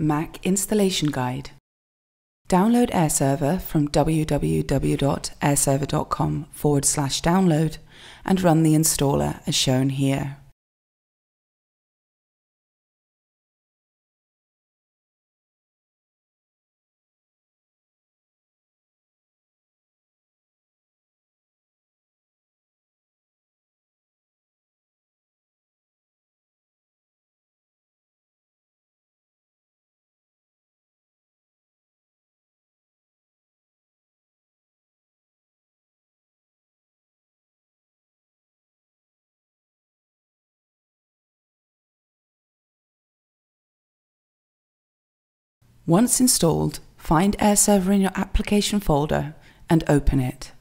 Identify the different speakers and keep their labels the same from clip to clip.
Speaker 1: Mac Installation Guide. Download AirServer from www.airserver.com forward slash download and run the installer as shown here. Once installed, find AirServer in your application folder and open it.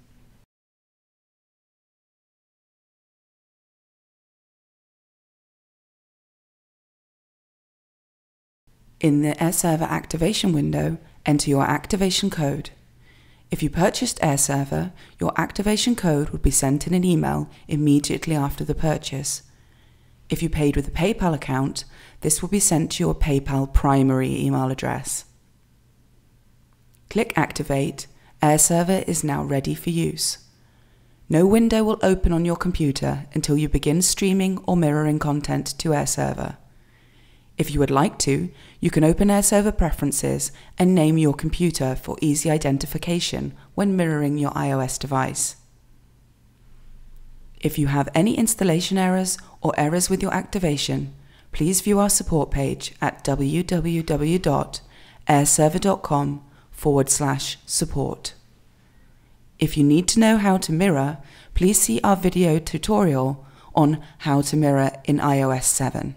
Speaker 1: In the AirServer activation window, enter your activation code. If you purchased AirServer, your activation code would be sent in an email immediately after the purchase. If you paid with a PayPal account, this will be sent to your PayPal primary email address. Click Activate. AirServer is now ready for use. No window will open on your computer until you begin streaming or mirroring content to AirServer. If you would like to, you can open AirServer Preferences and name your computer for easy identification when mirroring your iOS device. If you have any installation errors or errors with your activation, please view our support page at www.airserver.com forward slash support. If you need to know how to mirror, please see our video tutorial on how to mirror in iOS 7.